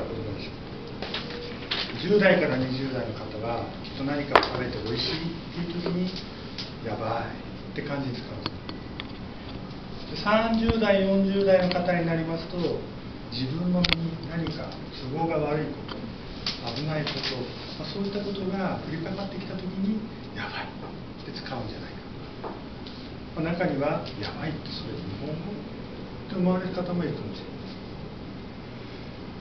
子供でしょ10代から20代の方はきっと何かを食べて美味しいっていう時にやばい。って感じに使うんです30代40代の方になりますと自分の身に何か都合が悪いこと危ないこと、まあ、そういったことが降りかかってきた時にやばいって使うんじゃないか、まあ、中にはやばいってそれ日本語って思われる方もいるかもしれない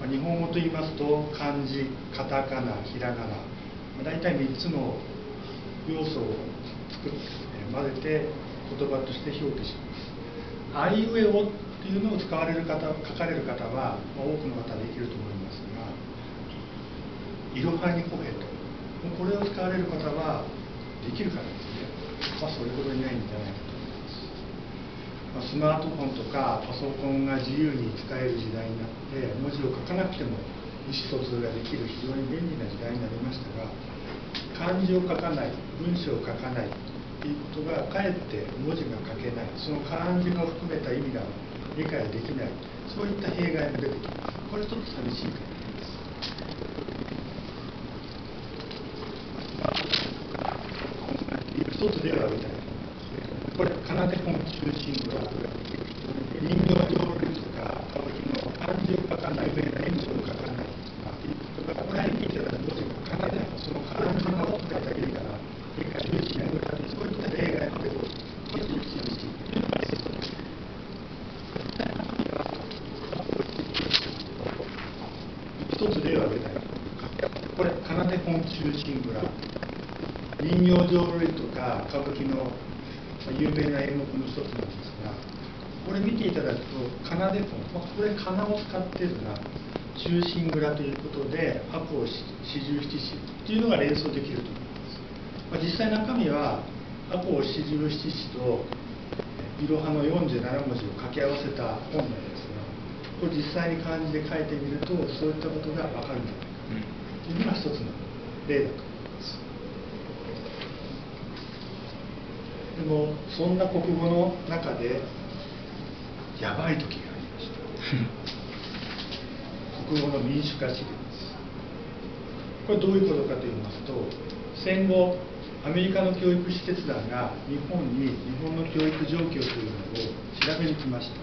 日本語と言いますと漢字カタカナひらがな大体3つの要素を作って混ぜて言葉として表記します。あいうえおっていうのを使われる方書かれる方は、ま、多くの方できると思いますがいろはにほへとこれを使われる方はできる方ですね。まそれほどいないんじゃないかと。スマートフォンとかパソコンが自由に使える時代になって文字を書かなくても意思疎通ができる非常に便利な時代になりましたが漢字を書かない文章を書かないということがかえって文字が書けないその漢字も含めた意味が理解できないそういった弊害も出てきます。これちょっと寂しいかです。一つ例を挙げたい。なこれ、かなで本中心部は、人形浄瑠璃とか、歌舞伎の漢字を書かない、有名な演字を書かない、とか、これに聞いたら、どうしてか、かなでもその漢字の書いただけから、理解しないぐらい、そういった例外の出てくる。一つ例を挙げたいこれ、かなで本中心蔵。人形浄瑠璃とか歌舞伎の有名な演目の一つなんですがこれ見ていただくと奏で本、まあ、これ仮名を使ってるが中心蔵ということで八方四十七士というのが連想できると思います、まあ、実際中身は八方四十七士といろはの47文字を掛け合わせた本なんですがこれ実際に漢字で書いてみるとそういったことが分かるんじゃないかというのが一つの例だとでもそんな国語の中でやばい時がありました。国語の民主化試験ですこれどういうことかと言いますと戦後アメリカの教育施設団が日本に日本の教育状況というのを調べに来ました。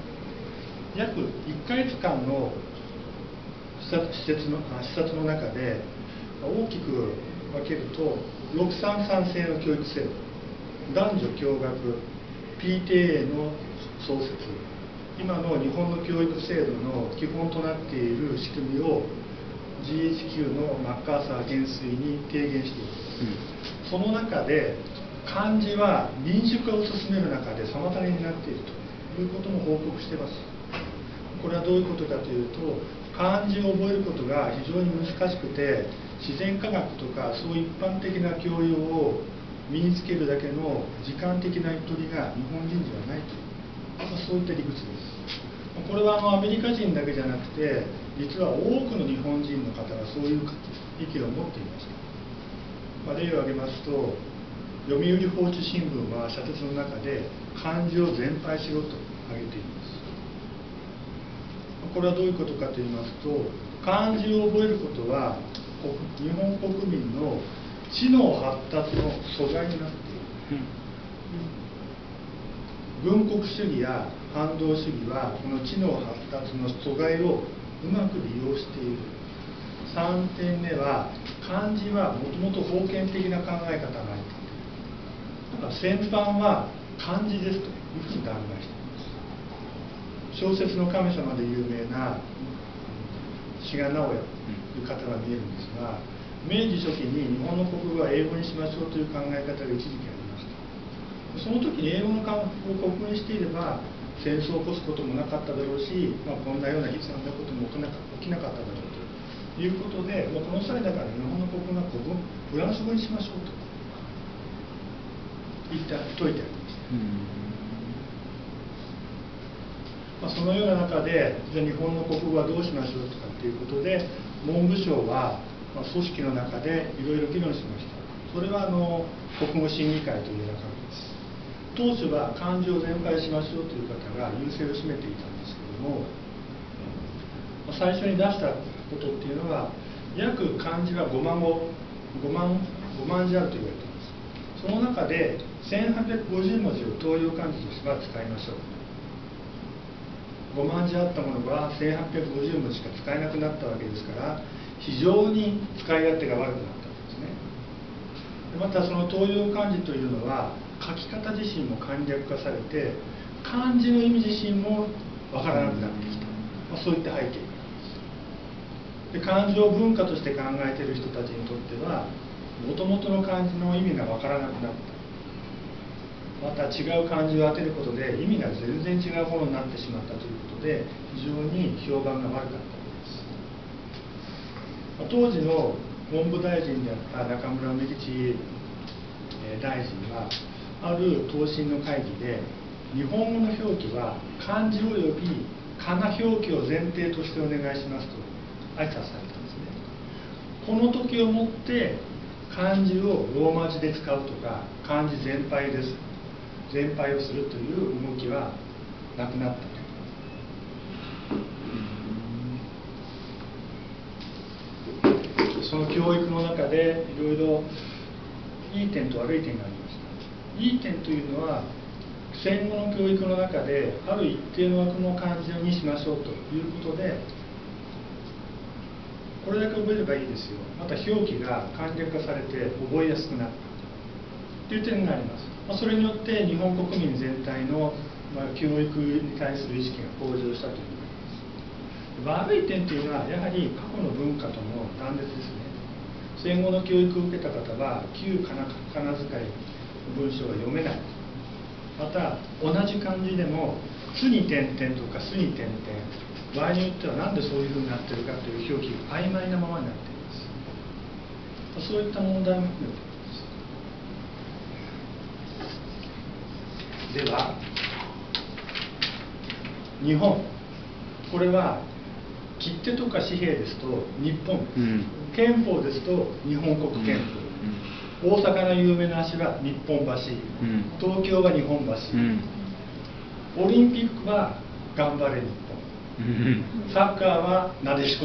約1ヶ月間の施設の視察の中で大きく分けると633制の教育制度男女共学 PTA の創設。今の日本の教育制度の基本となっている仕組みを GHQ のマッカーサー元帥に提言しています、うん、その中で漢字は民主化を進める中で妨げになっていると。いうことも報告しています。これはどういうことかというと漢字を覚えることが非常に難しくて自然科学とかそう一般的な教養を身につけるだけの時間的なゆとりが日本人にはないと。いう、まあ、そういった理屈です。これはあのアメリカ人だけじゃなくて実は多くの日本人の方がそういう意見を持っていました、まあ、例を挙げますと読売報知新聞は社説の中で漢字を全廃しろと挙げています。これはどういうことかと言いますと漢字を覚えることは日本国民の知能発達の素材になっている、うん、軍国主義や反動主義はこの知能発達の素材をうまく利用している。3点目は漢字はもともと封建的な考え方があった。だから戦犯は漢字ですというふうに断言しています。小説の神様で有名な志賀直哉という方が見えるんですが明治初期に日本の国語は英語にしましょうという考え方が一時期ありました。その時に英語の漢を国語にしていれば戦争を起こすこともなかっただろうし、まあ、こんなような悲惨なことも起きなかっただろうということでもうこの際だから日本の国語は国語フランス語にしましょうと言って解いてありました、まあ、そのような中でじゃあ日本の国語はどうしましょうとかっていうことで文部省はまあ、組織の中でいろいろ議論しました。それはあの国語審議会というような感じです。当初は漢字を全廃しましょうという方が優勢を占めていたんですけども、まあ、最初に出したことっていうのは約漢字は5万語5万5万字あると言われています。その中で1850文字を東洋漢字としては使いましょう。5万字あったものが1850文字しか使えなくなったわけですから非常に使い勝手が悪くなったんですね。でまたその東洋漢字というのは書き方自身も簡略化されて漢字の意味自身もわからなくなってきた、まあ、そういった背景で漢字を文化として考えている人たちにとってはもともとの漢字の意味が分からなくなった。また違う漢字を当てることで意味が全然違うものになってしまったということで非常に評判が悪かった。当時の文部大臣であった中村美吉大臣はある答申の会議で日本語の表記は漢字および仮名表記を前提としてお願いしますと挨拶されたんですね。この時をもって漢字をローマ字で使うとか漢字全廃です全廃をするという動きはなくなったとその教育の中でいろいろいい点と悪い点がありました。いい点というのは戦後の教育の中である一定の枠の漢字にしましょうということでこれだけ覚えればいいですよ。また表記が簡略化されて覚えやすくなったという点があります、ま、それによって日本国民全体の、ま、教育に対する意識が向上したという悪い点というのはやはり過去の文化との断絶です戦後の教育を受けた方は旧仮名遣い文章が読めない。また同じ漢字でも「つ」に点々とか「す」に点々場合によっては何でそういうふうになってるかという表記が曖昧なままになっています。そういった問題も含めています。では日本。これは切手とか紙幣ですと日本、うん、憲法ですと日本国憲法、うん、大阪の有名な橋は日本橋、うん、東京は日本橋、オリンピックは頑張れ日本。サッカーはなでしこ